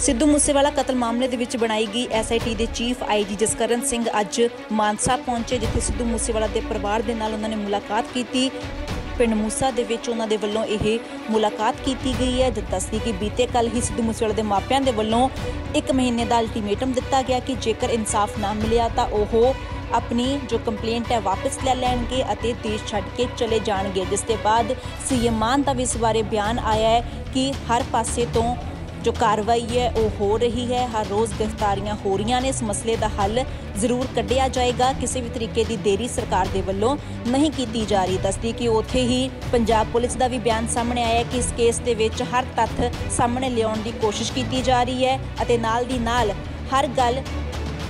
ਸਿੱਧੂ ਮੂਸੇਵਾਲਾ ਕਤਲ ਮਾਮਲੇ ਦੇ ਵਿੱਚ ਬਣਾਈ ਗਈ ਐਸਆਈਟੀ ਦੇ ਚੀਫ ਆਈਜੀ ਜਸਕਰਨ ਸਿੰਘ ਅੱਜ ਮਾਨਸਾ ਪਹੁੰਚੇ, ਜਿੱਥੇ ਸਿੱਧੂ ਮੂਸੇਵਾਲਾ ਦੇ ਪਰਿਵਾਰ ਦੇ ਨਾਲ ਉਹਨਾਂ ਨੇ ਮੁਲਾਕਾਤ ਕੀਤੀ। ਪਿੰਡ ਮੂਸਾ ਦੇ ਵਿੱਚ ਉਹਨਾਂ ਦੇ ਵੱਲੋਂ ਇਹ ਮੁਲਾਕਾਤ ਕੀਤੀ ਗਈ ਹੈ। ਜਦ ਦੱਸਦੀ ਕਿ ਬੀਤੇ ਕੱਲ ਹੀ ਸਿੱਧੂ ਮੂਸੇਵਾਲਾ ਦੇ ਮਾਪਿਆਂ ਦੇ ਵੱਲੋਂ ਇੱਕ ਮਹੀਨੇ ਦਾ ਅਲਟੀਮੇਟਮ ਦਿੱਤਾ ਗਿਆ ਕਿ ਜੇਕਰ ਇਨਸਾਫ ਨਾ ਮਿਲਿਆ ਤਾਂ ਉਹ ਆਪਣੀ ਜੋ ਕੰਪਲੇਂਟ ਹੈ ਵਾਪਸ ਲੈ ਲੈਣਗੇ ਅਤੇ ਦੇਸ਼ ਛੱਡ ਕੇ ਚਲੇ ਜਾਣਗੇ। ਜਿਸ ਦੇ ਬਾਅਦ ਸੀਐਮ ਮਾਨ ਦਾ ਵੀ ਇਸ ਬਾਰੇ ਬਿਆਨ ਆਇਆ ਹੈ ਕਿ ਹਰ ਪਾਸੇ ਤੋਂ ਜੋ ਕਾਰਵਾਈ ਹੈ, ਉਹ ਹੋ ਰਹੀ ਹੈ। ਹਰ ਰੋਜ਼ ਗ੍ਰਿਫਤਾਰੀਆਂ ਹੋ ਰਹੀਆਂ ਨੇ। ਇਸ ਮਸਲੇ ਦਾ ਹੱਲ ਜ਼ਰੂਰ ਕੱਢਿਆ ਜਾਏਗਾ। ਕਿਸੇ ਵੀ ਤਰੀਕੇ ਦੀ ਦੇਰੀ ਸਰਕਾਰ ਦੇ ਵੱਲੋਂ ਨਹੀਂ ਕੀਤੀ ਜਾ ਰਹੀ। ਦੱਸਦੀ ਕਿ ਉੱਥੇ ਹੀ ਪੰਜਾਬ ਪੁਲਿਸ ਦਾ ਵੀ ਬਿਆਨ ਸਾਹਮਣੇ ਆਇਆ ਕਿ ਇਸ ਕੇਸ ਦੇ ਵਿੱਚ ਹਰ ਤੱਥ ਸਾਹਮਣੇ ਲਿਆਉਣ ਦੀ ਕੋਸ਼ਿਸ਼ ਕੀਤੀ ਜਾ ਰਹੀ ਹੈ ਅਤੇ ਨਾਲ ਦੀ ਨਾਲ ਹਰ ਗੱਲ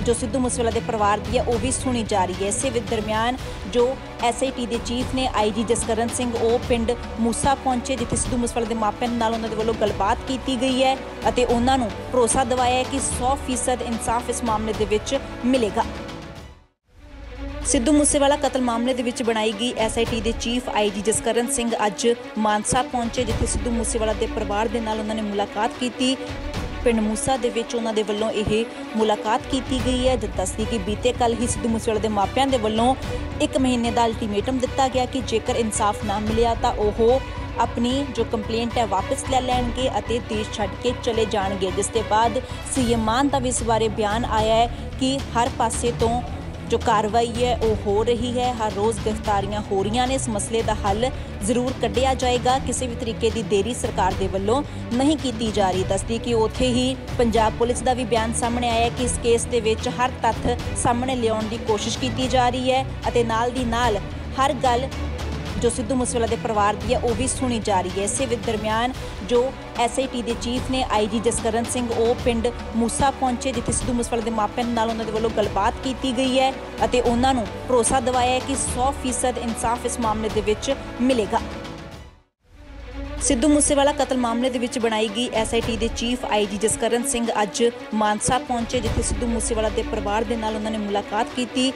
ਜੋ ਸਿੱਧੂ ਮੂਸੇਵਾਲਾ ਦੇ ਪਰਿਵਾਰ ਦੀ ਹੈ, ਉਹ ਵੀ ਸੁਣੀ ਜਾ ਰਹੀ ਹੈ। ਇਸੇ ਵਿੱਚ ਦਰਮਿਆਨ ਜੋ ਐਸਆਈਟੀ ਦੇ ਚੀਫ ਨੇ ਆਈਜੀ ਜਸਕਰਨ ਸਿੰਘ, ਉਹ ਪਿੰਡ ਮੂਸਾ ਪਹੁੰਚੇ, ਜਿੱਥੇ ਸਿੱਧੂ ਮੂਸੇਵਾਲਾ ਦੇ ਮਾਪਿਆਂ ਨਾਲ ਉਹਨਾਂ ਦੇ ਵੱਲੋਂ ਗੱਲਬਾਤ ਕੀਤੀ ਗਈ ਹੈ ਅਤੇ ਉਹਨਾਂ ਨੂੰ ਭਰੋਸਾ ਦਿਵਾਇਆ ਹੈ ਕਿ 100% ਇਨਸਾਫ ਇਸ ਮਾਮਲੇ ਦੇ ਵਿੱਚ ਮਿਲੇਗਾ। ਸਿੱਧੂ ਮੂਸੇਵਾਲਾ ਕਤਲ ਮਾਮਲੇ ਦੇ ਵਿੱਚ ਬਣਾਈ ਗਈ ਐਸਆਈਟੀ ਦੇ ਚੀਫ ਆਈਜੀ ਜਸਕਰਨ ਸਿੰਘ ਅੱਜ ਮਾਨਸਾ ਪਹੁੰਚੇ, ਜਿੱਥੇ ਸਿੱਧੂ ਮੂਸੇਵਾਲਾ ਦੇ ਪਰਿਵਾਰ ਦੇ ਨਾਲ ਉਹਨਾਂ ਨੇ ਮੁਲਾਕਾਤ ਕੀਤੀ। ਪਿੰਡ ਮੂਸਾ ਦੇ ਵਿੱਚ ਉਹਨਾਂ ਦੇ ਵੱਲੋਂ ਇਹ ਮੁਲਾਕਾਤ ਕੀਤੀ ਗਈ ਹੈ। ਜਦ ਦੱਸਦੀ ਕਿ ਬੀਤੇ ਕੱਲ ਹੀ ਸਿੱਧੂ ਮੂਸੇਵਾਲੇ ਦੇ ਮਾਪਿਆਂ ਦੇ ਵੱਲੋਂ ਇੱਕ ਮਹੀਨੇ ਦਾ ਅਲਟੀਮੇਟਮ ਦਿੱਤਾ ਗਿਆ ਕਿ ਜੇਕਰ ਇਨਸਾਫ ਨਾ ਮਿਲਿਆ ਤਾਂ ਉਹ ਆਪਣੀ ਜੋ ਕੰਪਲੇਂਟ ਹੈ ਵਾਪਸ ਲੈ ਲੈਣਗੇ ਅਤੇ ਦੇਸ਼ ਛੱਡ ਕੇ ਚਲੇ ਜਾਣਗੇ। ਜਿਸ ਦੇ ਬਾਅਦ ਸੀਐਮ ਮਾਨ ਦਾ ਵੀ ਇਸ ਬਾਰੇ ਬਿਆਨ ਆਇਆ ਹੈ ਕਿ ਹਰ ਪਾਸੇ ਤੋਂ ਜੋ ਕਾਰਵਾਈ ਹੈ, ਉਹ ਹੋ ਰਹੀ ਹੈ। ਹਰ ਰੋਜ਼ ਗ੍ਰਿਫਤਾਰੀਆਂ ਹੋ ਰਹੀਆਂ ਨੇ। ਇਸ ਮਸਲੇ ਦਾ ਹੱਲ ਜ਼ਰੂਰ ਕੱਢਿਆ ਜਾਏਗਾ। ਕਿਸੇ ਵੀ ਤਰੀਕੇ ਦੀ ਦੇਰੀ ਸਰਕਾਰ ਦੇ ਵੱਲੋਂ ਨਹੀਂ ਕੀਤੀ ਜਾ ਰਹੀ। ਦੱਸਦੀ ਕਿ ਉੱਥੇ ਹੀ ਪੰਜਾਬ ਪੁਲਿਸ ਦਾ ਵੀ ਬਿਆਨ ਸਾਹਮਣੇ ਆਇਆ ਕਿ ਇਸ ਕੇਸ ਦੇ ਵਿੱਚ ਹਰ ਤੱਥ ਸਾਹਮਣੇ ਲਿਆਉਣ ਦੀ ਕੋਸ਼ਿਸ਼ ਕੀਤੀ ਜਾ ਰਹੀ ਹੈ ਅਤੇ ਨਾਲ ਦੀ ਨਾਲ ਹਰ ਗੱਲ ਜੋ ਸਿੱਧੂ ਮੂਸੇਵਾਲਾ ਦੇ ਪਰਿਵਾਰ ਦੀ ਹੈ, ਉਹ ਵੀ ਸੁਣੀ ਜਾ ਰਹੀ ਹੈ। ਇਸੇ ਵਿੱਚ ਦਰਮਿਆਨ ਜੋ ਐਸਆਈਟੀ ਦੇ ਚੀਫ ਨੇ ਆਈਜੀ ਜਸਕਰਨ ਸਿੰਘ, ਉਹ ਪਿੰਡ ਮੂਸਾ ਪਹੁੰਚੇ, ਜਿੱਥੇ ਸਿੱਧੂ ਮੂਸੇਵਾਲਾ ਦੇ ਮਾਪਿਆਂ ਨਾਲ ਉਹਨਾਂ ਦੇ ਵੱਲੋਂ ਗੱਲਬਾਤ ਕੀਤੀ ਗਈ ਹੈ ਅਤੇ ਉਹਨਾਂ ਨੂੰ ਭਰੋਸਾ ਦਿਵਾਇਆ ਹੈ ਕਿ 100% ਇਨਸਾਫ ਇਸ ਮਾਮਲੇ ਦੇ ਵਿੱਚ ਮਿਲੇਗਾ। ਸਿੱਧੂ ਮੂਸੇਵਾਲਾ ਕਤਲ ਮਾਮਲੇ ਦੇ ਵਿੱਚ ਬਣਾਈ ਗਈ ਐਸਆਈਟੀ ਦੇ ਚੀਫ ਆਈਜੀ ਜਸਕਰਨ ਸਿੰਘ ਅੱਜ ਮਾਨਸਾ ਪਹੁੰਚੇ, ਜਿੱਥੇ ਸਿੱਧੂ ਮੂਸੇਵਾਲਾ ਦੇ ਪਰਿਵਾਰ ਦੇ ਨਾਲ ਉਹਨਾਂ ਨੇ ਮੁਲਾਕਾਤ ਕੀਤੀ।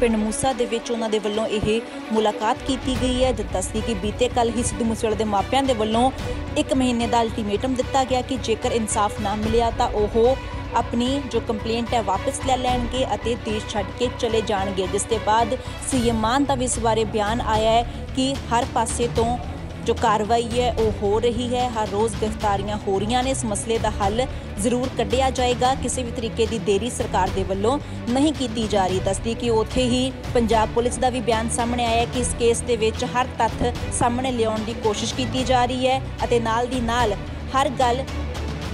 ਪਿੰਡ ਮੂਸਾ ਦੇ ਵਿੱਚ ਉਹਨਾਂ ਦੇ ਵੱਲੋਂ ਇਹ ਮੁਲਾਕਾਤ ਕੀਤੀ ਗਈ ਹੈ। ਜਦ ਦੱਸਦੀ ਕਿ ਬੀਤੇ ਕੱਲ ਹੀ ਸਿੱਧੂ ਮੂਸੇਵਾਲੇ ਦੇ ਮਾਪਿਆਂ ਦੇ ਵੱਲੋਂ ਇੱਕ ਮਹੀਨੇ ਦਾ ਅਲਟੀਮੇਟਮ ਦਿੱਤਾ ਗਿਆ ਕਿ ਜੇਕਰ ਇਨਸਾਫ ਨਾ ਮਿਲਿਆ ਤਾਂ ਉਹ ਆਪਣੀ ਜੋ ਕੰਪਲੇਂਟ ਹੈ ਵਾਪਸ ਲੈ ਲੈਣਗੇ ਅਤੇ ਦੇਸ਼ ਛੱਡ ਕੇ ਚਲੇ ਜਾਣਗੇ। ਜਿਸ ਦੇ ਬਾਅਦ ਸੀਐਮ ਮਾਨ ਦਾ ਵੀ ਇਸ ਬਾਰੇ ਬਿਆਨ ਆਇਆ ਹੈ ਕਿ ਹਰ ਪਾਸੇ ਤੋਂ ਜੋ ਕਾਰਵਾਈ ਹੈ, ਉਹ ਹੋ ਰਹੀ ਹੈ। ਹਰ ਰੋਜ਼ ਗ੍ਰਿਫਤਾਰੀਆਂ ਹੋ ਰਹੀਆਂ ਨੇ। ਇਸ ਮਸਲੇ ਦਾ ਹੱਲ ਜ਼ਰੂਰ ਕੱਢਿਆ ਜਾਏਗਾ। ਕਿਸੇ ਵੀ ਤਰੀਕੇ ਦੀ ਦੇਰੀ ਸਰਕਾਰ ਦੇ ਵੱਲੋਂ ਨਹੀਂ ਕੀਤੀ ਜਾ ਰਹੀ। ਦੱਸਦੀ ਕਿ ਉੱਥੇ ਹੀ ਪੰਜਾਬ ਪੁਲਿਸ ਦਾ ਵੀ ਬਿਆਨ ਸਾਹਮਣੇ ਆਇਆ ਕਿ ਇਸ ਕੇਸ ਦੇ ਵਿੱਚ ਹਰ ਤੱਥ ਸਾਹਮਣੇ ਲਿਆਉਣ ਦੀ ਕੋਸ਼ਿਸ਼ ਕੀਤੀ ਜਾ ਰਹੀ ਹੈ ਅਤੇ ਨਾਲ ਦੀ ਨਾਲ ਹਰ ਗੱਲ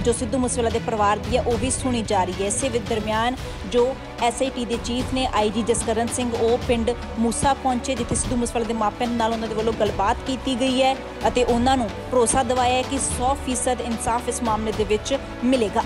ਜੋ ਸਿੱਧੂ ਮੂਸੇਵਾਲਾ ਦੇ ਪਰਿਵਾਰ ਦੀ ਹੈ, ਉਹ ਵੀ ਸੁਣੀ ਜਾ ਰਹੀ ਹੈ। ਇਸੇ ਵਿੱਚ ਦਰਮਿਆਨ ਜੋ ਐਸਆਈਟੀ ਦੇ ਚੀਫ ਨੇ ਆਈਜੀ ਜਸਕਰਨ ਸਿੰਘ, ਉਹ ਪਿੰਡ ਮੂਸਾ ਪਹੁੰਚੇ, ਜਿੱਥੇ ਸਿੱਧੂ ਮੂਸੇਵਾਲਾ ਦੇ ਮਾਪਿਆਂ ਨਾਲ ਉਹਨਾਂ ਦੇ ਵੱਲੋਂ ਗੱਲਬਾਤ ਕੀਤੀ ਗਈ ਹੈ ਅਤੇ ਉਹਨਾਂ ਨੂੰ ਭਰੋਸਾ ਦਿਵਾਇਆ ਹੈ ਕਿ 100% ਇਨਸਾਫ ਇਸ ਮਾਮਲੇ ਦੇ ਵਿੱਚ ਮਿਲੇਗਾ।